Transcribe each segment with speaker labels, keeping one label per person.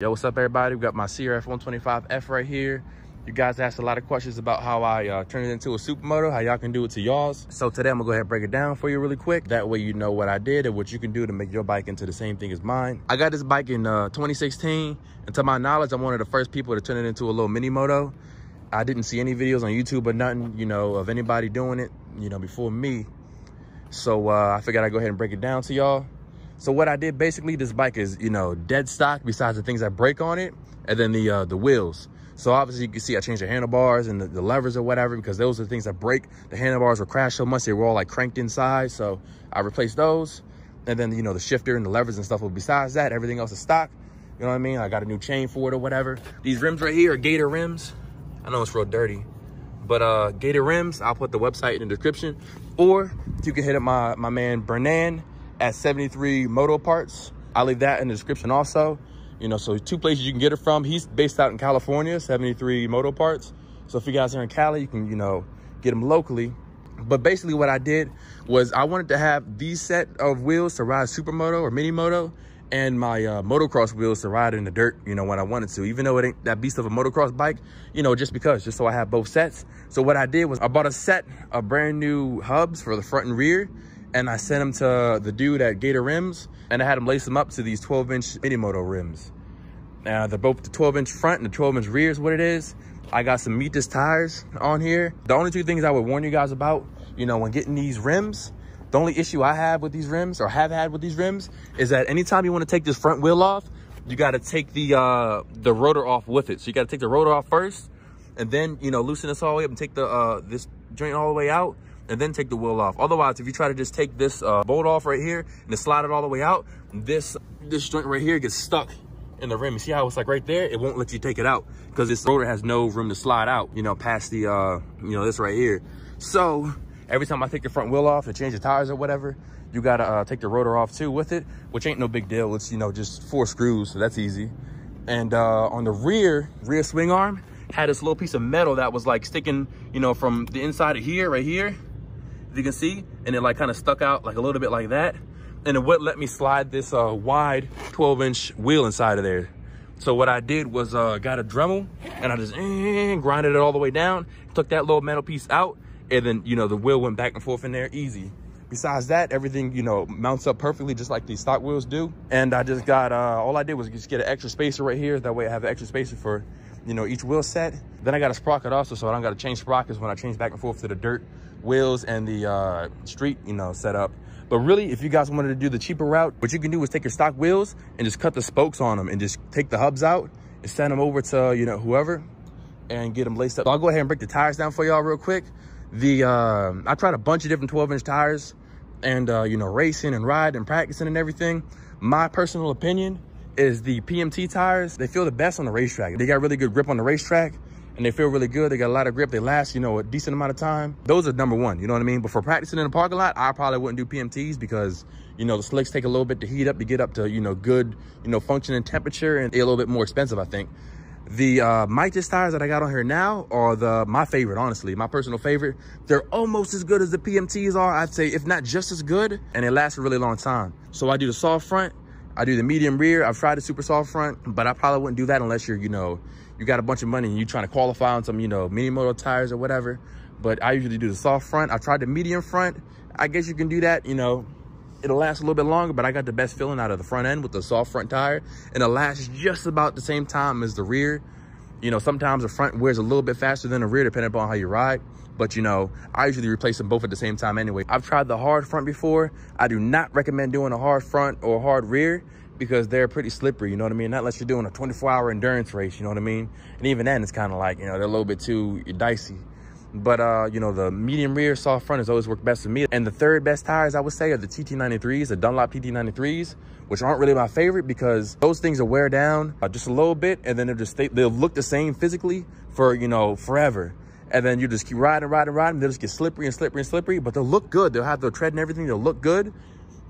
Speaker 1: Yo, what's up everybody? We got my CRF 125F right here. You guys asked a lot of questions about how I uh, turn it into a supermoto, how y'all can do it to y'all's. So today I'm gonna go ahead and break it down for you really quick. That way you know what I did and what you can do to make your bike into the same thing as mine. I got this bike in uh, 2016, and to my knowledge, I'm one of the first people to turn it into a little mini moto. I didn't see any videos on YouTube or nothing, you know, of anybody doing it, you know, before me. So uh, I figured I'd go ahead and break it down to y'all. So what I did basically, this bike is, you know, dead stock besides the things that break on it and then the uh, the wheels. So obviously you can see I changed the handlebars and the, the, levers or whatever because those are the things that break. The handlebars were crashed so much they were all like cranked inside. So I replaced those. And then, you know, the shifter and the levers and stuff. But besides that, everything else is stock. You know what I mean? I got a new chain for it or whatever. These rims right here are Gator rims. I know it's real dirty. But uh, Gator rims, I'll put the website in the description. Or you can hit up my, my man Bernan at 73 Moto Parts. I'll leave that in the description also. You know, so two places you can get it from. He's based out in California, 73 Moto Parts. So if you guys are in Cali, you can, you know, get them locally. But basically what I did was I wanted to have these set of wheels to ride supermoto or mini moto and my uh, motocross wheels to ride in the dirt, you know, when I wanted to, even though it ain't that beast of a motocross bike, you know, just because, just so I have both sets. So what I did was I bought a set of brand new hubs for the front and rear and I sent them to the dude at Gator Rims and I had him lace them up to these 12 inch Minimoto rims. Now they're both the 12 inch front and the 12 inch rear is what it is. I got some Mitas tires on here. The only two things I would warn you guys about, you know, when getting these rims, the only issue I have with these rims or have had with these rims is that anytime you want to take this front wheel off, you got to take the uh, the rotor off with it. So you got to take the rotor off first and then, you know, loosen this all the way up and take the uh, this joint all the way out and then take the wheel off. Otherwise, if you try to just take this uh, bolt off right here and slide it all the way out, this this joint right here gets stuck in the rim. You see how it's like right there? It won't let you take it out because this rotor has no room to slide out, you know, past the, uh, you know, this right here. So every time I take the front wheel off to change the tires or whatever, you gotta uh, take the rotor off too with it, which ain't no big deal. It's, you know, just four screws, so that's easy. And uh, on the rear, rear swing arm, had this little piece of metal that was like sticking, you know, from the inside of here, right here, if you can see, and it like kind of stuck out like a little bit like that. And it would let me slide this uh, wide 12 inch wheel inside of there. So what I did was uh, got a Dremel and I just eh, grinded it all the way down, took that little metal piece out, and then, you know, the wheel went back and forth in there easy. Besides that, everything, you know, mounts up perfectly just like these stock wheels do. And I just got, uh, all I did was just get an extra spacer right here. That way I have an extra spacer for, you know, each wheel set. Then I got a sprocket also, so I don't got to change sprockets when I change back and forth to the dirt wheels and the uh, street, you know, setup. But really, if you guys wanted to do the cheaper route, what you can do is take your stock wheels and just cut the spokes on them and just take the hubs out and send them over to, you know, whoever and get them laced up. So I'll go ahead and break the tires down for y'all real quick. The, uh, I tried a bunch of different 12 inch tires and, uh, you know, racing and riding and practicing and everything. My personal opinion is the PMT tires, they feel the best on the racetrack. They got really good grip on the racetrack and they feel really good. They got a lot of grip. They last, you know, a decent amount of time. Those are number one, you know what I mean? But for practicing in the parking lot, I probably wouldn't do PMTs because, you know, the slicks take a little bit to heat up to get up to, you know, good, you know, functioning temperature and they're a little bit more expensive, I think. The uh, Mitas tires that I got on here now are the my favorite, honestly, my personal favorite. They're almost as good as the PMTs are. I'd say, if not just as good, and they last a really long time. So I do the soft front, I do the medium rear. I've tried the super soft front, but I probably wouldn't do that unless you're, you know, you got a bunch of money and you're trying to qualify on some, you know, Minimoto tires or whatever. But I usually do the soft front. I tried the medium front. I guess you can do that, you know, it'll last a little bit longer, but I got the best feeling out of the front end with the soft front tire. And it lasts just about the same time as the rear. You know, sometimes the front wears a little bit faster than the rear, depending upon how you ride. But, you know, I usually replace them both at the same time anyway. I've tried the hard front before. I do not recommend doing a hard front or hard rear because they're pretty slippery, you know what I mean? Not unless you're doing a 24 hour endurance race, you know what I mean? And even then, it's kind of like, you know, they're a little bit too dicey. But, uh, you know, the medium rear soft front has always worked best for me. And the third best tires, I would say, are the TT93s, the Dunlop TT93s, which aren't really my favorite because those things will wear down uh, just a little bit and then they'll just stay, they'll look the same physically for, you know, forever. And then you just keep riding, riding, riding. They'll just get slippery and slippery and slippery, but they'll look good. They'll have the tread and everything. They'll look good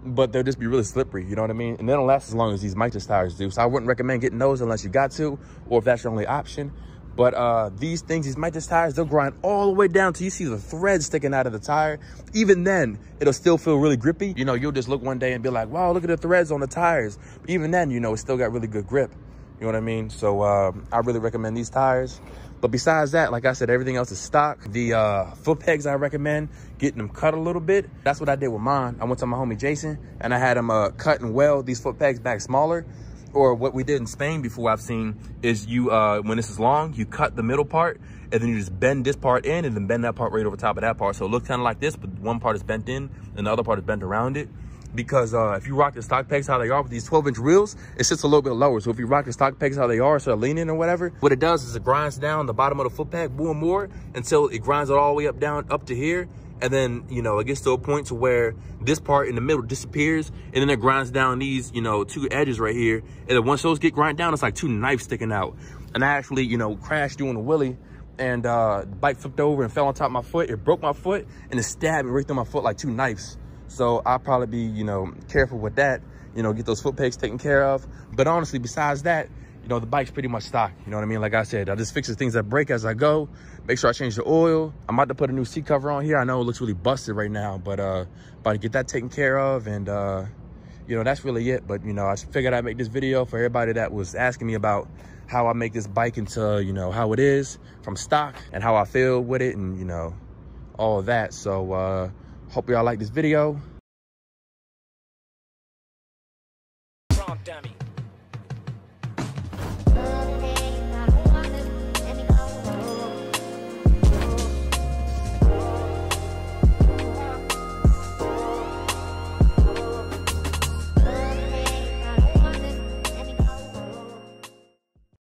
Speaker 1: but they'll just be really slippery, you know what I mean? And they don't last as long as these Mitas tires do. So I wouldn't recommend getting those unless you got to, or if that's your only option. But uh, these things, these Mitas tires, they'll grind all the way down till you see the thread sticking out of the tire. Even then, it'll still feel really grippy. You know, you'll just look one day and be like, wow, look at the threads on the tires. But even then, you know, it still got really good grip. You know what I mean? So uh, I really recommend these tires. But besides that, like I said, everything else is stock. The uh, foot pegs I recommend getting them cut a little bit. That's what I did with mine. I went to my homie Jason and I had him uh, cut and weld these foot pegs back smaller. Or what we did in Spain before I've seen is you, uh, when this is long, you cut the middle part and then you just bend this part in and then bend that part right over top of that part. So it looks kind of like this, but one part is bent in and the other part is bent around it because uh, if you rock the stock pegs how they are with these 12 inch reels, it sits a little bit lower. So if you rock the stock pegs how they are, so leaning or whatever, what it does is it grinds down the bottom of the foot peg more and more until it grinds it all the way up down up to here. And then, you know, it gets to a point to where this part in the middle disappears and then it grinds down these, you know, two edges right here. And then once those get grind down, it's like two knives sticking out. And I actually, you know, crashed doing a wheelie and uh, the bike flipped over and fell on top of my foot. It broke my foot and it stabbed right through my foot like two knives. So I'll probably be, you know, careful with that, you know, get those foot pegs taken care of. But honestly, besides that, you know, the bike's pretty much stock. You know what I mean? Like I said, I just fix the things that break as I go. Make sure I change the oil. I'm about to put a new seat cover on here. I know it looks really busted right now, but uh, about to get that taken care of. And, uh, you know, that's really it. But, you know, I figured I'd make this video for everybody that was asking me about how I make this bike into, you know, how it is from stock and how I feel with it and, you know, all that. So, uh, Hope y'all like this video.